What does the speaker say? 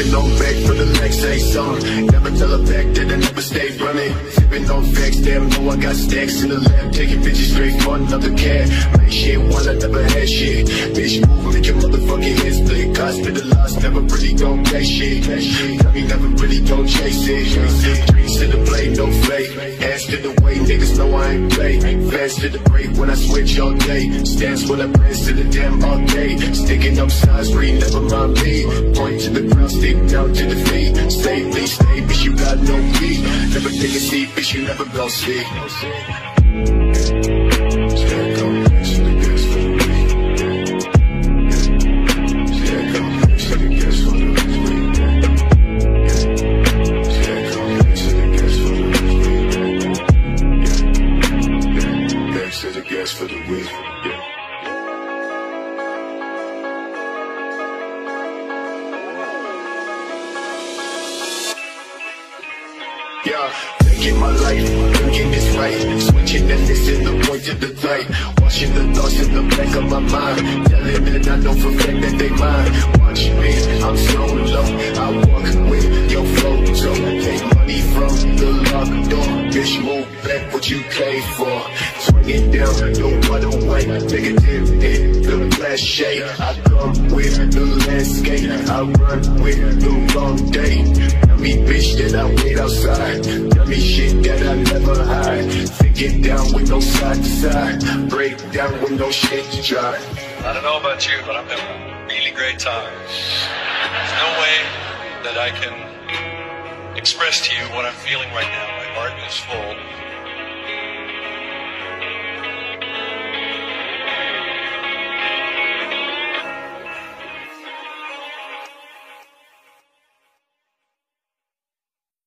Sipping on facts for the next day song Never tell a fact that I never stay running. Sipping on facts, damn know I got stacks in the lab. Taking pictures straight, front of the cat shit while I never had shit. Bitch move, make your motherfucking head split. Cause spit the loss, never really gon' play shit. Tell never really gon' chase it know I ain't play. Fast to the break when I switch all day. Stance when I press to the damn arcade. Sticking up sides, read, never mind me. Point to the ground, stick down to the feet. Stay, please stay, bitch, you got no beat. Never take a seat, bitch, you never gon' see. The guess for the week. Yeah. Yeah, thinking my life, thinking this right. Switching and missing the point of the light. Washing the thoughts in the back of my mind. Telling that I know for fact that they mine. Bitch, move back what you paid for. Swing it down, no other way. Negative in the flash shade. I come with the landscape. I run with the wrong day. Me bitch that I wait outside. Me shit that I never hide. Think it down with no side to side. Break down with no shit to try. I don't know about you, but I'm having a really great time. There's no way that I can express to you what I'm feeling right now. Heart is full.